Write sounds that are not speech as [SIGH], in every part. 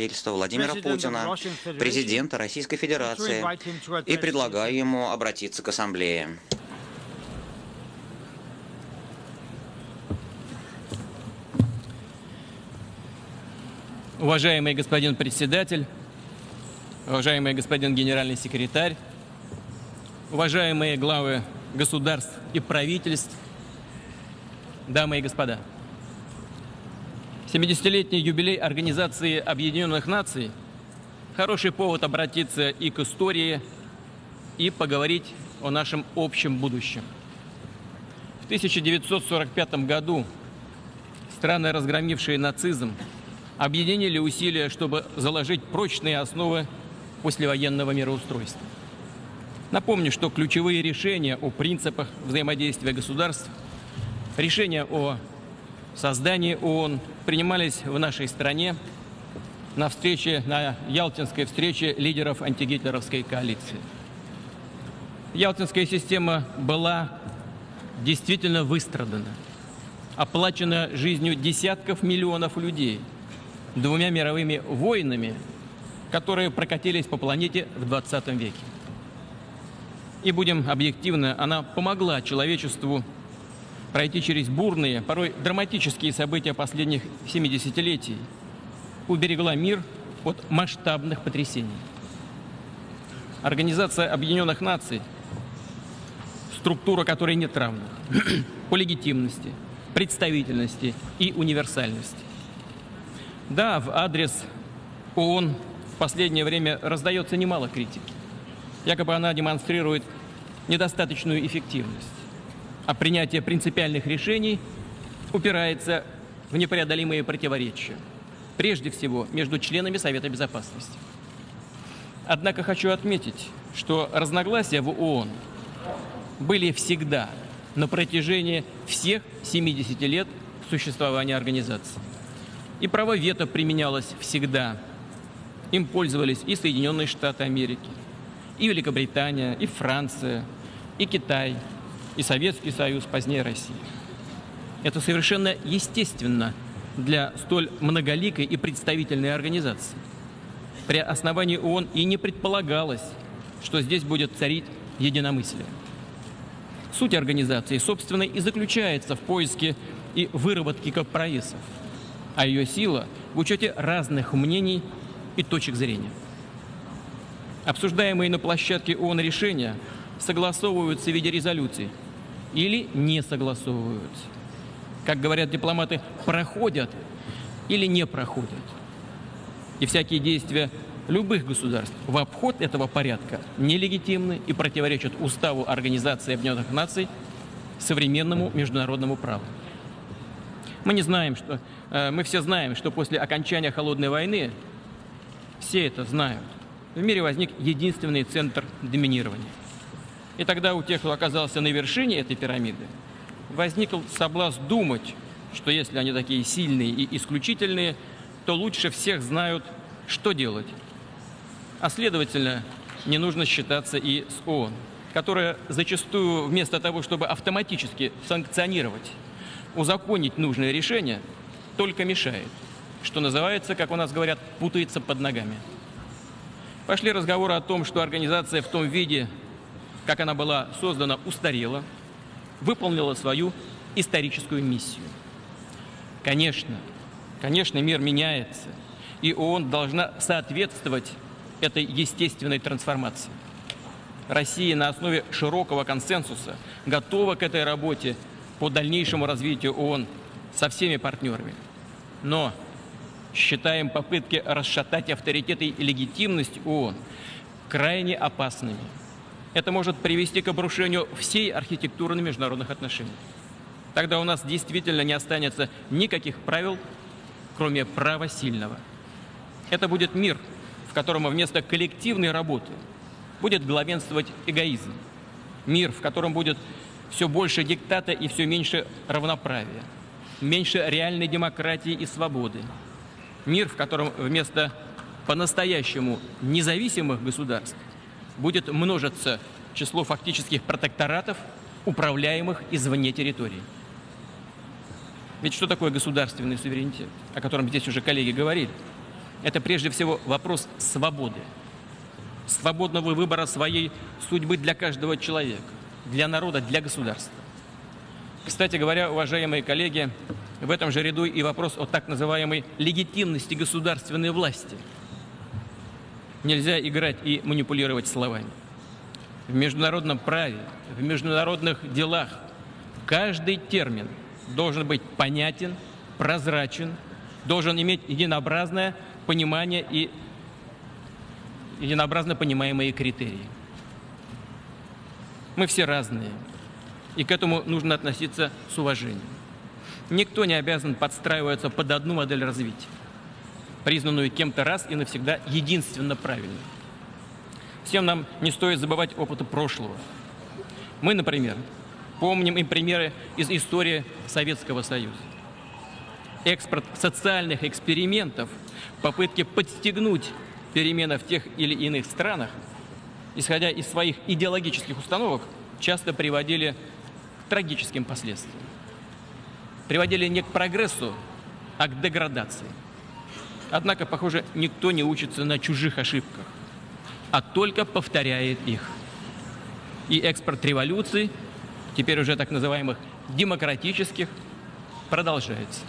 правительства Владимира Путина, президента Российской Федерации, и предлагаю ему обратиться к Ассамблее. Уважаемый господин председатель, уважаемый господин генеральный секретарь, уважаемые главы государств и правительств, дамы и господа. 70-летний юбилей Организации Объединенных Наций – хороший повод обратиться и к истории, и поговорить о нашем общем будущем. В 1945 году страны, разгромившие нацизм, объединили усилия, чтобы заложить прочные основы послевоенного мироустройства. Напомню, что ключевые решения о принципах взаимодействия государств, решения о создании ООН принимались в нашей стране на встрече, на Ялтинской встрече лидеров антигитлеровской коалиции. Ялтинская система была действительно выстрадана, оплачена жизнью десятков миллионов людей двумя мировыми войнами, которые прокатились по планете в 20 веке. И будем объективны, она помогла человечеству пройти через бурные, порой драматические события последних 70-летий, уберегла мир от масштабных потрясений. Организация Объединенных Наций, структура которой нет равных [CLEARS THROAT] по легитимности, представительности и универсальности. Да, в адрес ООН в последнее время раздается немало критики. Якобы она демонстрирует недостаточную эффективность а принятие принципиальных решений упирается в непреодолимые противоречия. Прежде всего, между членами Совета Безопасности. Однако хочу отметить, что разногласия в ООН были всегда на протяжении всех 70 лет существования организации. И право вето применялось всегда. Им пользовались и Соединенные Штаты Америки, и Великобритания, и Франция, и Китай – и Советский Союз, позднее Россия. Это совершенно естественно для столь многоликой и представительной организации. При основании ООН и не предполагалось, что здесь будет царить единомыслие. Суть организации, собственно, и заключается в поиске и выработке компромиссов, а ее сила в учете разных мнений и точек зрения. Обсуждаемые на площадке ООН решения согласовываются в виде резолюций – или не согласовываются. Как говорят дипломаты, проходят или не проходят. И всякие действия любых государств в обход этого порядка нелегитимны и противоречат Уставу Организации Объединенных Наций современному международному праву. Мы не знаем, что... Э, мы все знаем, что после окончания Холодной войны, все это знают, в мире возник единственный центр доминирования. И тогда у тех, кто оказался на вершине этой пирамиды, возник соблазн думать, что если они такие сильные и исключительные, то лучше всех знают, что делать. А следовательно, не нужно считаться и с ООН, которая зачастую вместо того, чтобы автоматически санкционировать, узаконить нужное решение, только мешает, что называется, как у нас говорят, путается под ногами. Пошли разговоры о том, что организация в том виде, как она была создана, устарела, выполнила свою историческую миссию. Конечно, конечно, мир меняется, и ООН должна соответствовать этой естественной трансформации. Россия на основе широкого консенсуса готова к этой работе по дальнейшему развитию ООН со всеми партнерами. Но считаем попытки расшатать авторитет и легитимность ООН крайне опасными – это может привести к обрушению всей архитектуры на международных отношениях. Тогда у нас действительно не останется никаких правил, кроме права сильного. Это будет мир, в котором вместо коллективной работы будет главенствовать эгоизм. Мир, в котором будет все больше диктата и все меньше равноправия, меньше реальной демократии и свободы. Мир, в котором вместо по-настоящему независимых государств будет множиться число фактических протекторатов, управляемых извне территории. Ведь что такое государственный суверенитет, о котором здесь уже коллеги говорили? это прежде всего вопрос свободы, свободного выбора своей судьбы для каждого человека, для народа, для государства. Кстати говоря, уважаемые коллеги, в этом же ряду и вопрос о так называемой легитимности государственной власти. Нельзя играть и манипулировать словами. В международном праве, в международных делах каждый термин должен быть понятен, прозрачен, должен иметь единообразное понимание и единообразно понимаемые критерии. Мы все разные, и к этому нужно относиться с уважением. Никто не обязан подстраиваться под одну модель развития, признанную кем-то раз и навсегда единственно правильной. Всем нам не стоит забывать опыта прошлого. Мы, например, помним и примеры из истории Советского Союза. Экспорт социальных экспериментов, попытки подстегнуть перемены в тех или иных странах, исходя из своих идеологических установок, часто приводили к трагическим последствиям. Приводили не к прогрессу, а к деградации. Однако, похоже, никто не учится на чужих ошибках, а только повторяет их. И экспорт революций, теперь уже так называемых демократических, продолжается.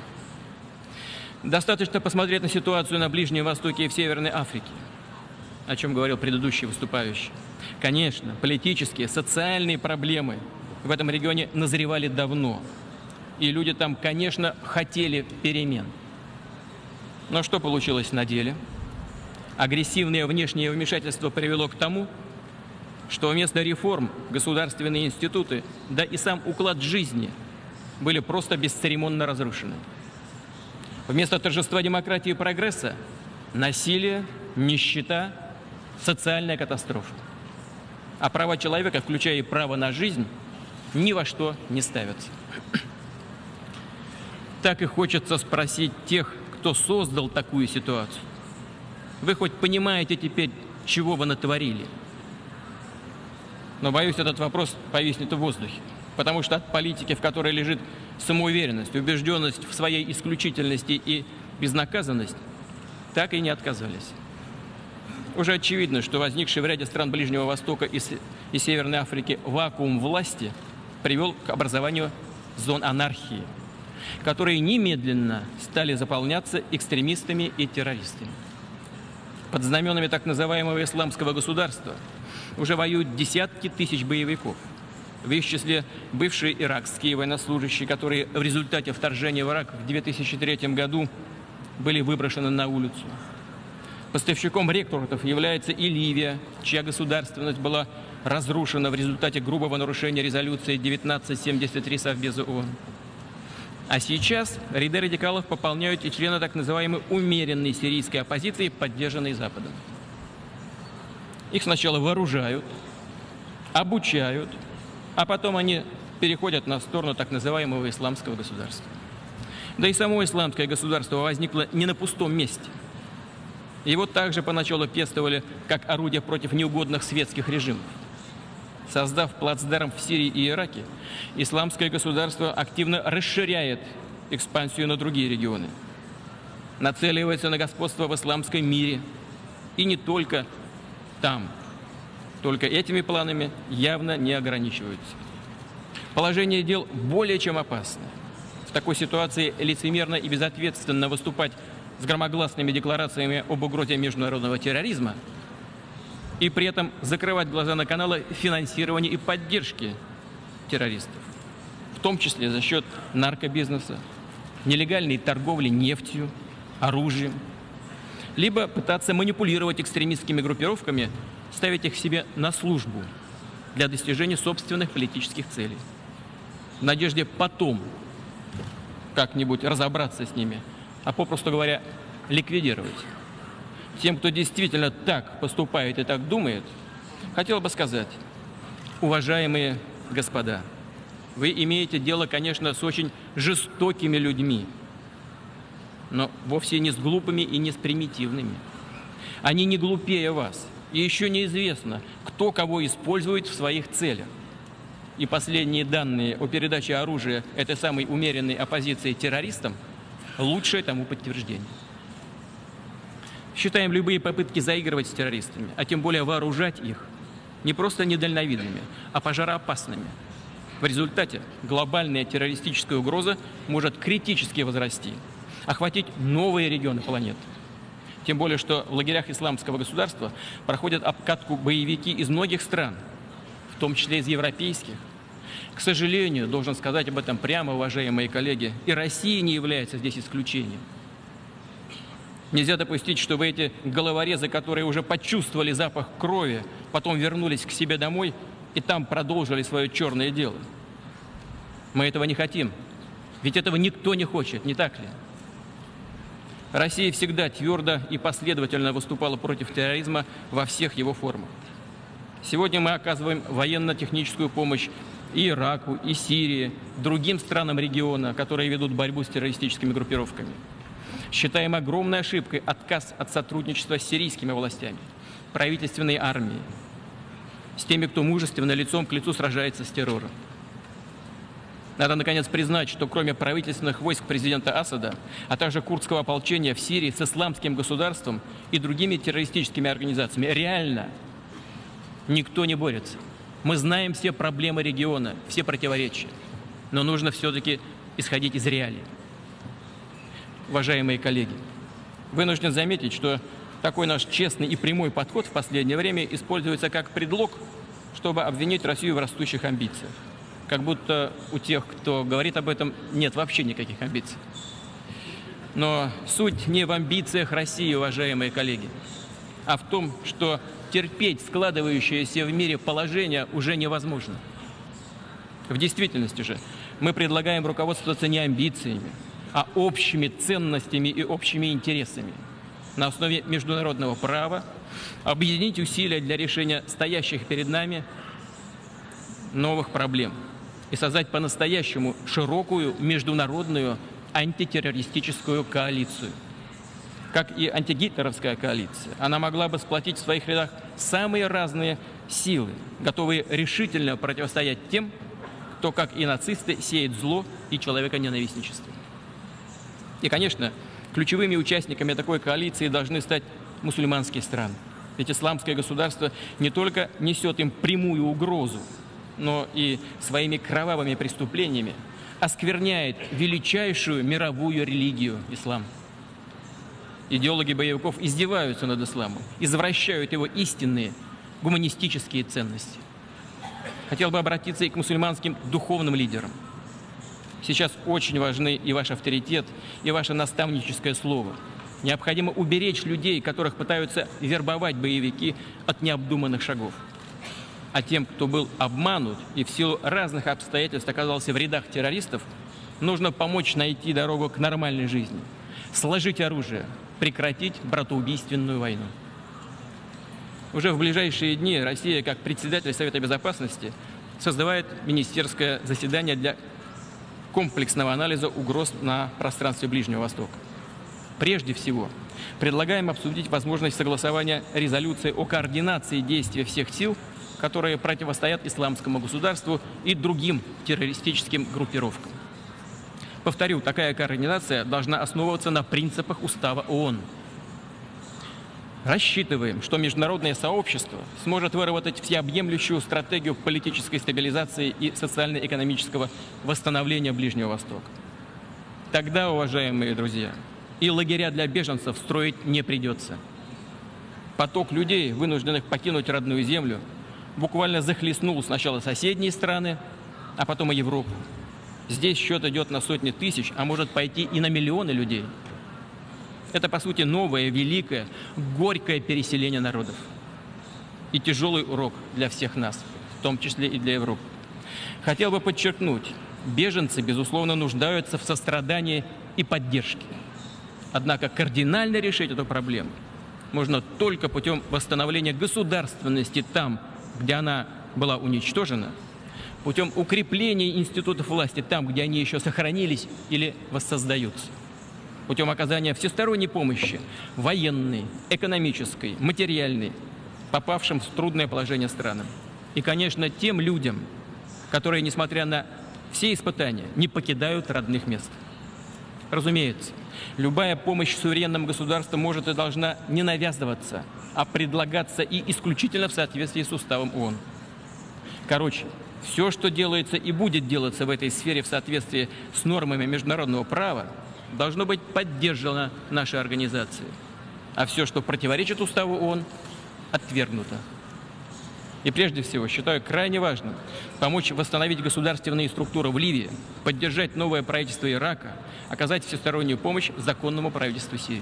Достаточно посмотреть на ситуацию на Ближнем Востоке и в Северной Африке, о чем говорил предыдущий выступающий. Конечно, политические, социальные проблемы в этом регионе назревали давно. И люди там, конечно, хотели перемен. Но что получилось на деле? Агрессивное внешнее вмешательство привело к тому, что вместо реформ государственные институты, да и сам уклад жизни были просто бесцеремонно разрушены. Вместо торжества демократии и прогресса – насилие, нищета, социальная катастрофа. А права человека, включая и право на жизнь, ни во что не ставятся. Так и хочется спросить тех, кто создал такую ситуацию. Вы хоть понимаете теперь, чего вы натворили? Но, боюсь, этот вопрос повиснет в воздухе. Потому что от политики, в которой лежит самоуверенность, убежденность в своей исключительности и безнаказанность, так и не отказались. Уже очевидно, что возникший в ряде стран Ближнего Востока и, и Северной Африки вакуум власти привел к образованию зон анархии, которые немедленно стали заполняться экстремистами и террористами. Под знаменами так называемого исламского государства уже воюют десятки тысяч боевиков – в их числе бывшие иракские военнослужащие, которые в результате вторжения в Ирак в 2003 году были выброшены на улицу. Поставщиком рекрутов является и Ливия, чья государственность была разрушена в результате грубого нарушения резолюции 1973 Совбеза ООН. А сейчас ряды радикалов пополняют и члены так называемой умеренной сирийской оппозиции, поддержанной Западом. Их сначала вооружают, обучают, а потом они переходят на сторону так называемого исламского государства. Да и само исламское государство возникло не на пустом месте. Его также поначалу пестовали как орудие против неугодных светских режимов. Создав плацдарм в Сирии и Ираке, исламское государство активно расширяет экспансию на другие регионы. Нацеливается на господство в исламском мире. И не только там – только этими планами явно не ограничиваются. Положение дел более чем опасно. В такой ситуации лицемерно и безответственно выступать с громогласными декларациями об угрозе международного терроризма и при этом закрывать глаза на каналы финансирования и поддержки террористов, в том числе за счет наркобизнеса, нелегальной торговли нефтью, оружием, либо пытаться манипулировать экстремистскими группировками ставить их себе на службу для достижения собственных политических целей. В надежде потом как-нибудь разобраться с ними, а попросту говоря, ликвидировать. Тем, кто действительно так поступает и так думает, хотел бы сказать, уважаемые господа, вы имеете дело, конечно, с очень жестокими людьми, но вовсе не с глупыми и не с примитивными. Они не глупее вас – и еще неизвестно, кто кого использует в своих целях. И последние данные о передаче оружия этой самой умеренной оппозиции террористам – лучшее тому подтверждение. Считаем любые попытки заигрывать с террористами, а тем более вооружать их, не просто недальновидными, а пожароопасными. В результате глобальная террористическая угроза может критически возрасти, охватить новые регионы планеты. Тем более, что в лагерях исламского государства проходят обкатку боевики из многих стран, в том числе из европейских. К сожалению, должен сказать об этом прямо, уважаемые коллеги, и Россия не является здесь исключением. Нельзя допустить, чтобы эти головорезы, которые уже почувствовали запах крови, потом вернулись к себе домой и там продолжили свое черное дело. Мы этого не хотим. Ведь этого никто не хочет, не так ли? Россия всегда твердо и последовательно выступала против терроризма во всех его формах. Сегодня мы оказываем военно-техническую помощь и Ираку, и Сирии, другим странам региона, которые ведут борьбу с террористическими группировками. Считаем огромной ошибкой отказ от сотрудничества с сирийскими властями, правительственной армией, с теми, кто мужественно лицом к лицу сражается с террором. Надо, наконец, признать, что кроме правительственных войск президента Асада, а также курдского ополчения в Сирии с исламским государством и другими террористическими организациями, реально никто не борется. Мы знаем все проблемы региона, все противоречия, но нужно все-таки исходить из реалий уважаемые коллеги. Вынужден заметить, что такой наш честный и прямой подход в последнее время используется как предлог, чтобы обвинить Россию в растущих амбициях. Как будто у тех, кто говорит об этом, нет вообще никаких амбиций. Но суть не в амбициях России, уважаемые коллеги, а в том, что терпеть складывающееся в мире положение уже невозможно. В действительности же мы предлагаем руководствоваться не амбициями, а общими ценностями и общими интересами. На основе международного права объединить усилия для решения стоящих перед нами новых проблем и создать по-настоящему широкую международную антитеррористическую коалицию. Как и антигитлеровская коалиция, она могла бы сплотить в своих рядах самые разные силы, готовые решительно противостоять тем, кто, как и нацисты, сеет зло и человеконенавистничество. И, конечно, ключевыми участниками такой коалиции должны стать мусульманские страны. Ведь исламское государство не только несет им прямую угрозу, но и своими кровавыми преступлениями оскверняет величайшую мировую религию – ислам. Идеологи боевиков издеваются над исламом, извращают его истинные гуманистические ценности. Хотел бы обратиться и к мусульманским духовным лидерам – Сейчас очень важны и ваш авторитет, и ваше наставническое слово. Необходимо уберечь людей, которых пытаются вербовать боевики от необдуманных шагов. А тем, кто был обманут и в силу разных обстоятельств оказался в рядах террористов, нужно помочь найти дорогу к нормальной жизни, сложить оружие, прекратить братоубийственную войну. Уже в ближайшие дни Россия, как председатель Совета Безопасности, создавает министерское заседание для комплексного анализа угроз на пространстве Ближнего Востока. Прежде всего, предлагаем обсудить возможность согласования резолюции о координации действия всех сил, которые противостоят исламскому государству и другим террористическим группировкам. Повторю, такая координация должна основываться на принципах Устава ООН – Рассчитываем, что международное сообщество сможет выработать всеобъемлющую стратегию политической стабилизации и социально-экономического восстановления Ближнего Востока. Тогда, уважаемые друзья, и лагеря для беженцев строить не придется. Поток людей, вынужденных покинуть родную землю, буквально захлестнул сначала соседние страны, а потом и Европу. Здесь счет идет на сотни тысяч, а может пойти и на миллионы людей – это, по сути, новое, великое, горькое переселение народов. И тяжелый урок для всех нас, в том числе и для Европы. Хотел бы подчеркнуть, беженцы, безусловно, нуждаются в сострадании и поддержке. Однако кардинально решить эту проблему можно только путем восстановления государственности там, где она была уничтожена, путем укрепления институтов власти там, где они еще сохранились или воссоздаются путем оказания всесторонней помощи, военной, экономической, материальной, попавшим в трудное положение странам. И, конечно, тем людям, которые, несмотря на все испытания, не покидают родных мест. Разумеется, Любая помощь суверенным государствам может и должна не навязываться, а предлагаться и исключительно в соответствии с уставом ООН. Короче, все, что делается и будет делаться в этой сфере в соответствии с нормами международного права, должно быть поддержано нашей организацией. А все, что противоречит уставу ООН, отвергнуто. И прежде всего считаю крайне важным помочь восстановить государственные структуры в Ливии, поддержать новое правительство Ирака, оказать всестороннюю помощь законному правительству Сирии.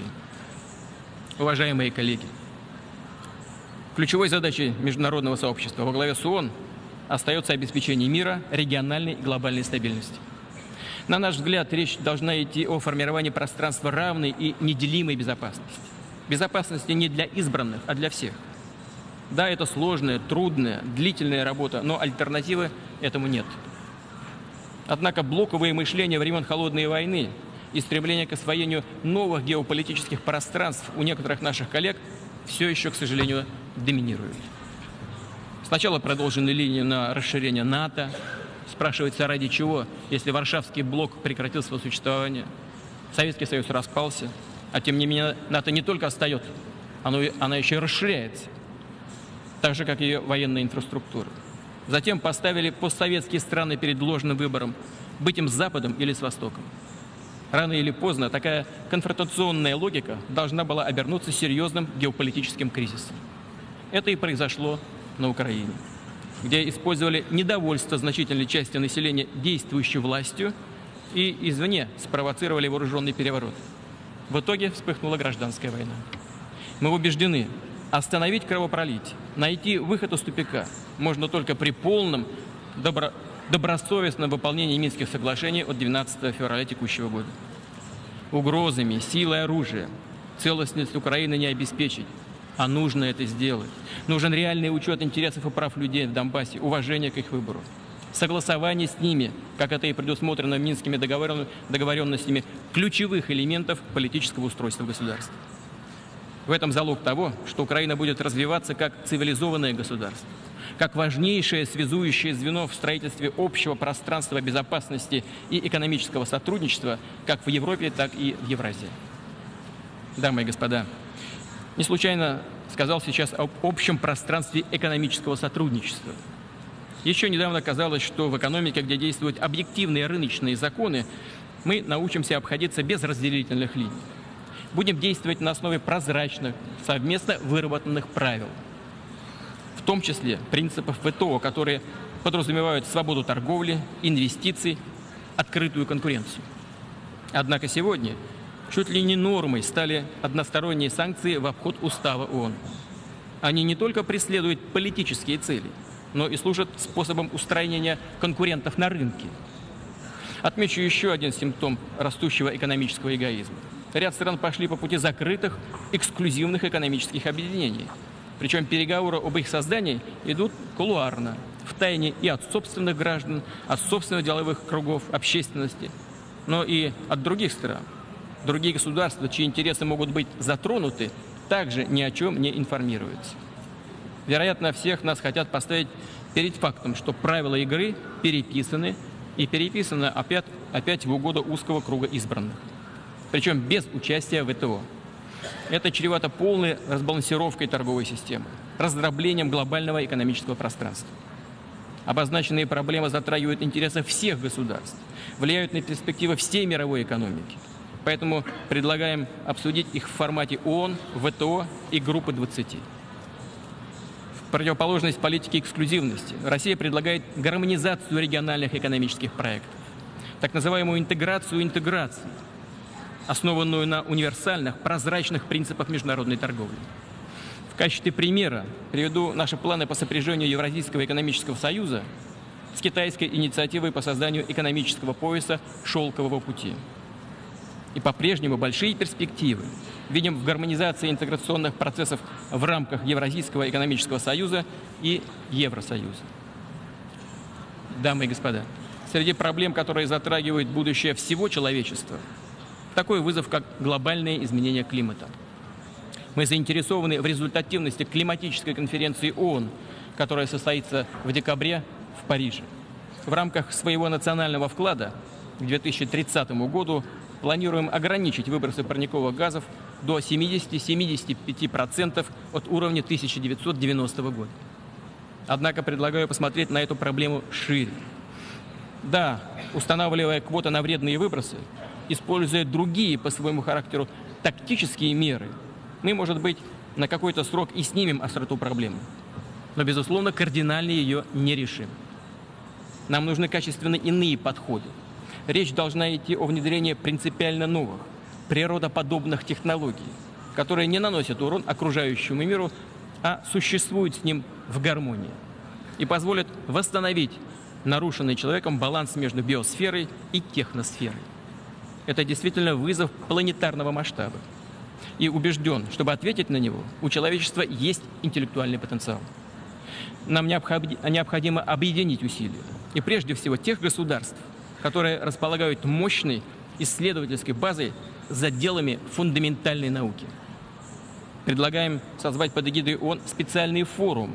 Уважаемые коллеги, ключевой задачей международного сообщества во главе с ООН остается обеспечение мира, региональной и глобальной стабильности. На наш взгляд, речь должна идти о формировании пространства равной и неделимой безопасности. Безопасности не для избранных, а для всех. Да, это сложная, трудная, длительная работа, но альтернативы этому нет. Однако блоковое мышление времен Холодной войны и стремление к освоению новых геополитических пространств у некоторых наших коллег все еще, к сожалению, доминируют. Сначала продолжены линии на расширение НАТО. Спрашивается, ради чего, если Варшавский блок прекратил свое существование, Советский Союз распался, а тем не менее НАТО не только остается, оно, она еще и расширяется, так же, как и военная инфраструктура. Затем поставили постсоветские страны перед ложным выбором – быть им с Западом или с Востоком. Рано или поздно такая конфронтационная логика должна была обернуться серьезным геополитическим кризисом. Это и произошло на Украине, где использовали недовольство значительной части населения действующей властью и извне спровоцировали вооруженный переворот. В итоге вспыхнула гражданская война. Мы убеждены, остановить кровопролитие, найти выход из тупика можно только при полном добро... добросовестном выполнении Минских соглашений от 12 февраля текущего года. Угрозами, силой оружия целостность Украины не обеспечить а нужно это сделать. Нужен реальный учет интересов и прав людей в Донбассе, уважение к их выбору. Согласование с ними, как это и предусмотрено Минскими договоренностями, ключевых элементов политического устройства государства. В этом залог того, что Украина будет развиваться как цивилизованное государство, как важнейшее связующее звено в строительстве общего пространства безопасности и экономического сотрудничества как в Европе, так и в Евразии. Дамы и господа, не случайно сказал сейчас об общем пространстве экономического сотрудничества. Еще недавно казалось, что в экономике, где действуют объективные рыночные законы, мы научимся обходиться без разделительных линий. Будем действовать на основе прозрачных, совместно выработанных правил. В том числе принципов ВТО, которые подразумевают свободу торговли, инвестиций, открытую конкуренцию. Однако сегодня чуть ли не нормой стали односторонние санкции в обход устава ООН. Они не только преследуют политические цели, но и служат способом устранения конкурентов на рынке. Отмечу еще один симптом растущего экономического эгоизма. Ряд стран пошли по пути закрытых, эксклюзивных экономических объединений. Причем переговоры об их создании идут кулуарно, в тайне и от собственных граждан, от собственных деловых кругов, общественности, но и от других стран – Другие государства, чьи интересы могут быть затронуты, также ни о чем не информируются. Вероятно, всех нас хотят поставить перед фактом, что правила игры переписаны и переписаны опять, опять в угоду узкого круга избранных. Причем без участия ВТО. Это чревато полной разбалансировкой торговой системы, раздроблением глобального экономического пространства. Обозначенные проблемы затрагивают интересы всех государств, влияют на перспективы всей мировой экономики – Поэтому предлагаем обсудить их в формате ООН, ВТО и группы 20. В противоположность политике эксклюзивности Россия предлагает гармонизацию региональных экономических проектов, так называемую интеграцию интеграции, основанную на универсальных, прозрачных принципах международной торговли. В качестве примера приведу наши планы по сопряжению Евразийского экономического союза с китайской инициативой по созданию экономического пояса «Шелкового пути» и по-прежнему большие перспективы видим в гармонизации интеграционных процессов в рамках Евразийского экономического союза и Евросоюза. Дамы и господа, среди проблем, которые затрагивают будущее всего человечества, такой вызов, как глобальное изменение климата. Мы заинтересованы в результативности климатической конференции ООН, которая состоится в декабре в Париже. В рамках своего национального вклада к 2030 году планируем ограничить выбросы парниковых газов до 70-75% от уровня 1990 года. Однако предлагаю посмотреть на эту проблему шире. Да, устанавливая квоты на вредные выбросы, используя другие по своему характеру тактические меры, мы, может быть, на какой-то срок и снимем остроту проблемы. Но, безусловно, кардинально ее не решим. Нам нужны качественно иные подходы. Речь должна идти о внедрении принципиально новых, природоподобных технологий, которые не наносят урон окружающему миру, а существуют с ним в гармонии и позволят восстановить нарушенный человеком баланс между биосферой и техносферой. Это действительно вызов планетарного масштаба. И убежден, чтобы ответить на него, у человечества есть интеллектуальный потенциал. Нам необходимо объединить усилия. И прежде всего тех государств, которые располагают мощной исследовательской базой за делами фундаментальной науки. Предлагаем созвать под эгидой ООН специальный форум,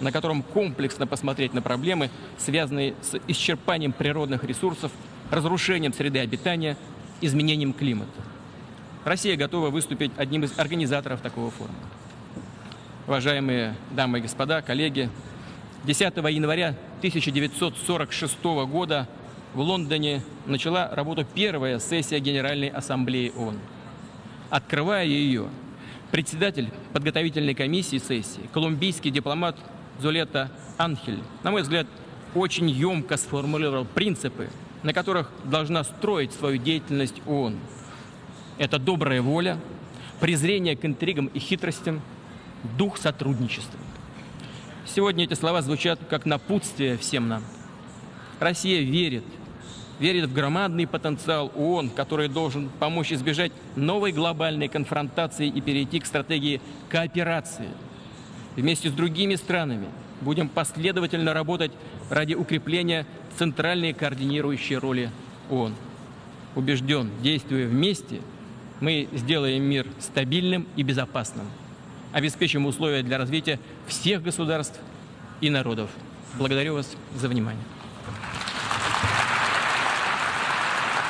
на котором комплексно посмотреть на проблемы, связанные с исчерпанием природных ресурсов, разрушением среды обитания, изменением климата. Россия готова выступить одним из организаторов такого форума. Уважаемые дамы и господа, коллеги, 10 января 1946 года в Лондоне начала работу первая сессия Генеральной Ассамблеи ООН. Открывая ее, председатель подготовительной комиссии сессии, колумбийский дипломат Зулета Анхель, на мой взгляд, очень емко сформулировал принципы, на которых должна строить свою деятельность ООН. Это добрая воля, презрение к интригам и хитростям, дух сотрудничества. Сегодня эти слова звучат как напутствие всем нам. Россия верит, верит в громадный потенциал ООН, который должен помочь избежать новой глобальной конфронтации и перейти к стратегии кооперации – вместе с другими странами будем последовательно работать ради укрепления центральной координирующей роли ООН. Убежден, действуя вместе, мы сделаем мир стабильным и безопасным, обеспечим условия для развития всех государств и народов. Благодарю вас за внимание.